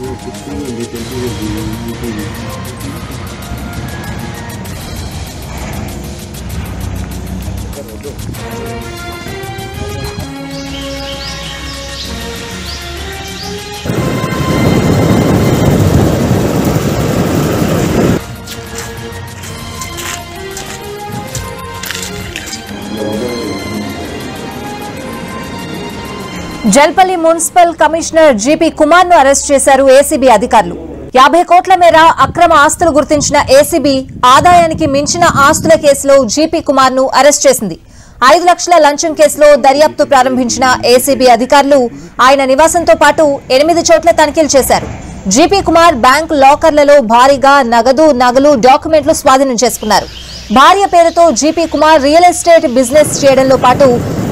Ну, почему я это не буду? Jalpally municipal commissioner GP కుమార్ను arrest చేశారు ACB అధికారులు. యాభై కోట్ల మేర అక్రమ ఆస్తులు గుర్తించిన ఏసీబీ ఆదాయానికి మించిన ఆస్తుల కేసులో జీపీ కుమార్ను అరెస్ట్ చేసింది. ఐదు లక్షల లంచం కేసులో దర్యాప్తు ప్రారంభించిన ఏసీబీ అధికారులు ఆయన నివాసంతో పాటు ఎనిమిది చోట్ల తనిఖీలు చేశారు. జీపీ కుమార్ బ్యాంక్ లాకర్లలో భారీగా నగదు నగలు డాక్యుమెంట్లు స్వాధీనం చేసుకున్నారు. భార్య పేరుతో GP Kumar real estate business చేయడంలో పాటు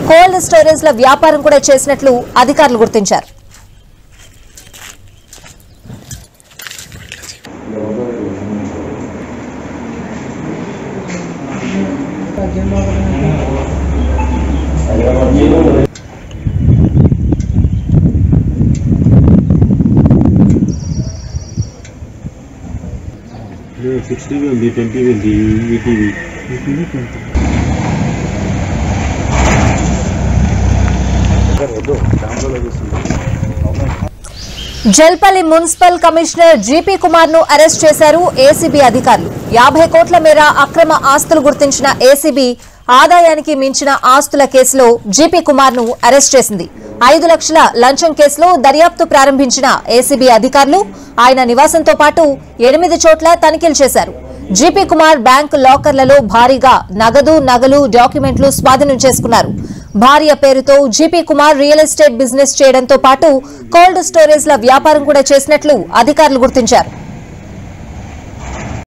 కోల్డ్ స్టోరేజ్ల వ్యాపారం కూడా చేసినట్లు అధికారులు గుర్తించారు. సిక్స్ టీవీ ఉంది టెన్ టీవీ. ఉంది ETV Jalpally municipal commissioner GP కుమార్ను arrest చేశారు ఏసీబీ అధికారులు. యాభై కోట్ల మేర అక్రమ ఆస్తులు గుర్తించిన ఏసీబీ ఆదాయానికి మించిన ఆస్తుల కేసులో జీపీ కుమార్ను అరెస్ట్ చేసింది. ఐదు లక్షల లంచం కేసులో దర్యాప్తు ప్రారంభించిన ఏసీబీ అధికారులు ఆయన నివాసంతో పాటు ఎనిమిది చోట్ల తనిఖీలు చేశారు. జీపీ కుమార్ బ్యాంక్ లాకర్లలో భారీగా నగదు నగలు డాక్యుమెంట్లు స్వాధీనం చేసుకున్నారు. భార్య పేరుతో GP Kumar real estate business చేయడంతో పాటు కోల్డ్ స్టోరేజ్ల వ్యాపారం కూడా చేసినట్లు అధికారులు గుర్తించారు.